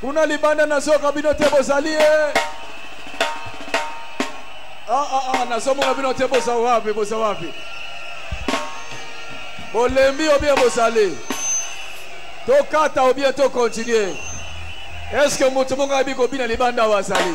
kuna libanda nazoyoka bino te bozali ye ah, ah, ah, nazomona bino te boza wapi boza wapi bolembi obie bozali tokata obie tokontinue eske moto moko ayebi kobina libanda awa azali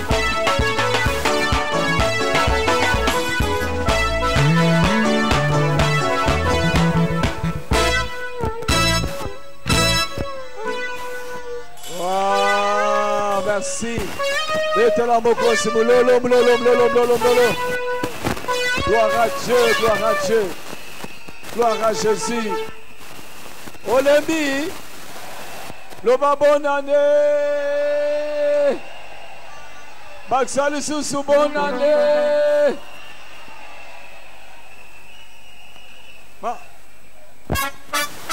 merci betela mokosi mololo mololo mololo mololo mololo gloire à dieu gloire à dieu gloire à jésus olembi loba bonne année bakisa lisusu bonane Ma...